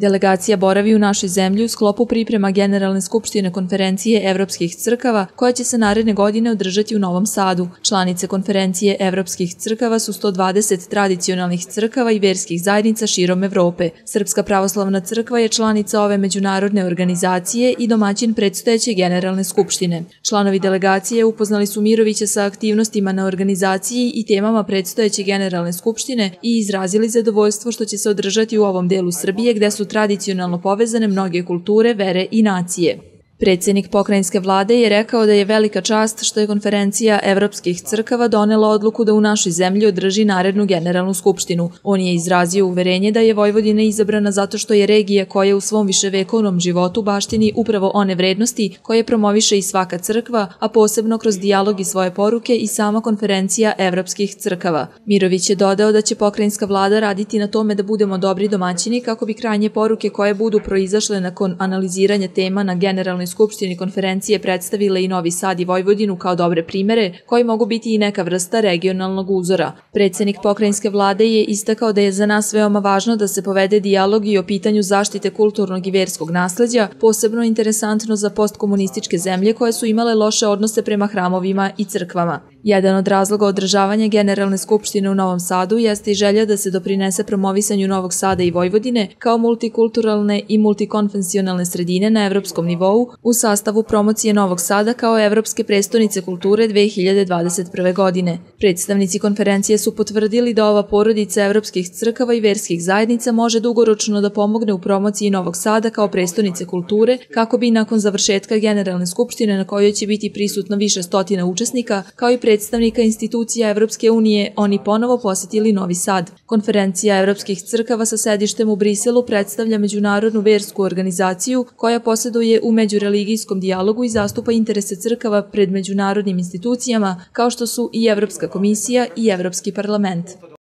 Delegacija boravi u našoj zemlji u sklopu priprema Generalne skupštine konferencije Evropskih crkava koja će se naredne godine održati u Novom Sadu. Članice konferencije Evropskih crkava su 120 tradicionalnih crkava i verskih zajednica širom Evrope. Srpska pravoslavna crkva je članica ove međunarodne organizacije i domaćin predstojeće Generalne skupštine. Članovi delegacije upoznali su Mirovića sa aktivnostima na organizaciji i temama predstojeće Generalne skupštine i izrazili zadovoljstvo što će se održati u ovom delu Srbije gde su tradicionalno povezane mnoge kulture, vere i nacije. Predsednik pokrajinske vlade je rekao da je velika čast što je konferencija evropskih crkava donela odluku da u našoj zemlji održi narednu generalnu skupštinu. On je izrazio uverenje da je Vojvodina izabrana zato što je regija koja u svom viševekovnom životu baštini upravo one vrednosti koje promoviše i svaka crkva, a posebno kroz dijalog i svoje poruke i sama konferencija evropskih crkava. Mirović je dodao da će pokrajinska vlada raditi na tome da budemo dobri domaćini kako bi krajnje poruke koje budu proizašle nakon analiziranja tema na generalnoj skupštini konferencije predstavile i Novi Sad i Vojvodinu kao dobre primere, koji mogu biti i neka vrsta regionalnog uzora. Predsednik pokrajinske vlade je istakao da je za nas veoma važno da se povede dijalog i o pitanju zaštite kulturnog i verskog nasledđa, posebno interesantno za postkomunističke zemlje koje su imale loše odnose prema hramovima i crkvama. Jedan od razloga održavanja Generalne skupštine u Novom Sadu jeste i želja da se doprinese promovisanju Novog Sada i Vojvodine kao multikulturalne i multikonfensionalne sredine na evropskom nivou u sastavu promocije Novog Sada kao Evropske prestonice kulture 2021. godine. Predstavnici konferencije su potvrdili da ova porodica evropskih crkava i verskih zajednica može dugoročno da pomogne u promociji Novog Sada kao prestonice kulture kako bi nakon završetka Generalne skupštine na kojoj će biti prisutno više stotina učesnika kao i predstavnika institucija Evropske unije oni ponovo posetili Novi Sad. Konferencija Evropskih crkava sa sedištem u Briselu predstavlja međunarodnu versku organizaciju koja posjeduje u međureligijskom dijalogu i zastupa interese crkava pred međunarodnim institucijama kao što su i Evropska komisija i Evropski parlament.